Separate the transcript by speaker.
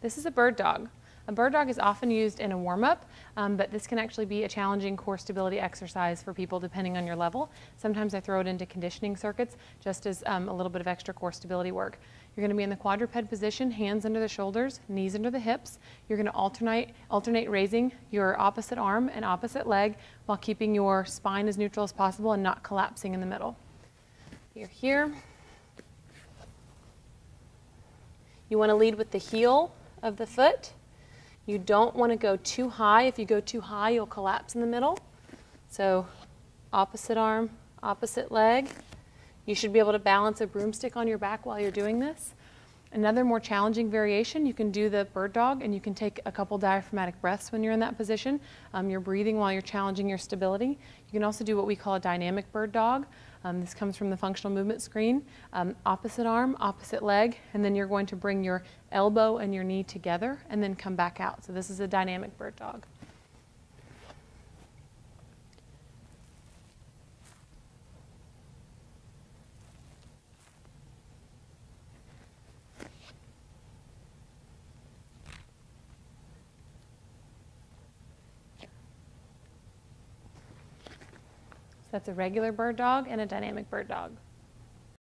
Speaker 1: This is a bird dog. A bird dog is often used in a warm-up, um, but this can actually be a challenging core stability exercise for people depending on your level. Sometimes I throw it into conditioning circuits just as um, a little bit of extra core stability work. You're going to be in the quadruped position, hands under the shoulders, knees under the hips. You're going to alternate, alternate raising your opposite arm and opposite leg while keeping your spine as neutral as possible and not collapsing in the middle. You're here. You want to lead with the heel of the foot. You don't want to go too high. If you go too high, you'll collapse in the middle. So opposite arm, opposite leg. You should be able to balance a broomstick on your back while you're doing this. Another more challenging variation, you can do the bird dog and you can take a couple diaphragmatic breaths when you're in that position. Um, you're breathing while you're challenging your stability. You can also do what we call a dynamic bird dog. Um, this comes from the functional movement screen. Um, opposite arm, opposite leg, and then you're going to bring your elbow and your knee together and then come back out. So this is a dynamic bird dog. That's a regular bird dog and a dynamic bird dog.